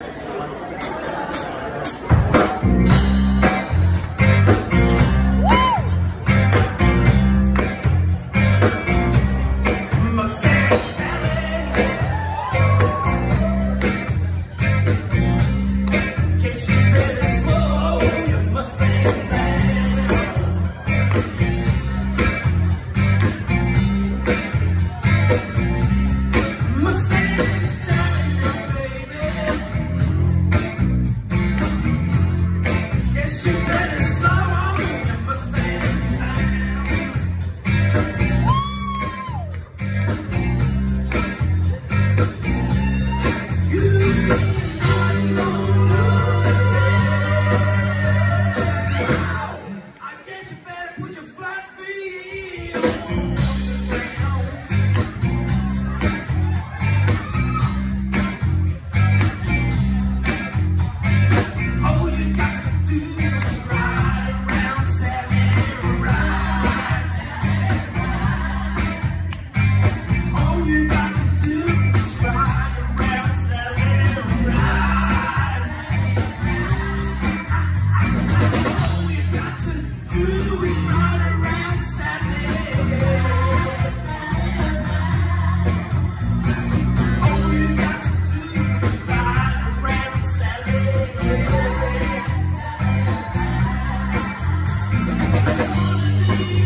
All right,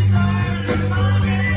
we call on our